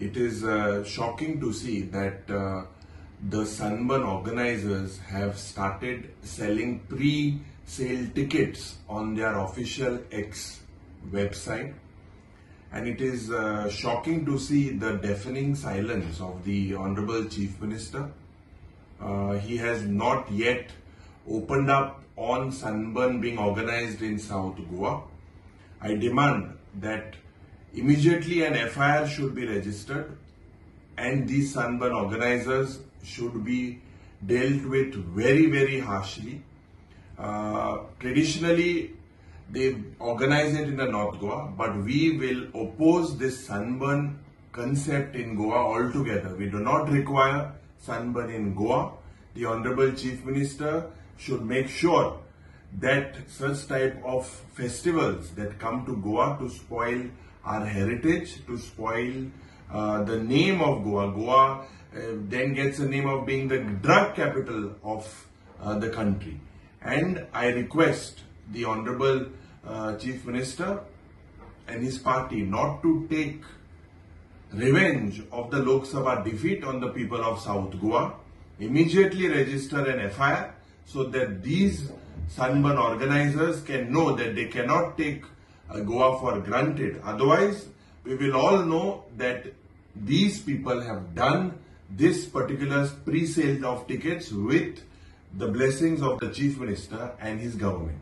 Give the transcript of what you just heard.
It is uh, shocking to see that uh, the Sunburn organizers have started selling pre-sale tickets on their official X website. And it is uh, shocking to see the deafening silence of the Honorable Chief Minister. Uh, he has not yet opened up on Sunburn being organized in South Goa. I demand that immediately an FIR should be registered and these Sunburn organizers should be dealt with very, very harshly. Uh, traditionally, they organize it in the North Goa, but we will oppose this sunburn concept in Goa altogether. We do not require sunburn in Goa. The Honorable Chief Minister should make sure that such type of festivals that come to Goa to spoil our heritage, to spoil uh, the name of Goa. Goa uh, then gets the name of being the drug capital of uh, the country. And I request the Honorable uh, Chief Minister and his party not to take revenge of the Lok Sabha defeat on the people of South Goa. Immediately register an FIR so that these sunburn organizers can know that they cannot take Goa for granted. Otherwise, we will all know that these people have done this particular pre-sale of tickets with the blessings of the Chief Minister and his government.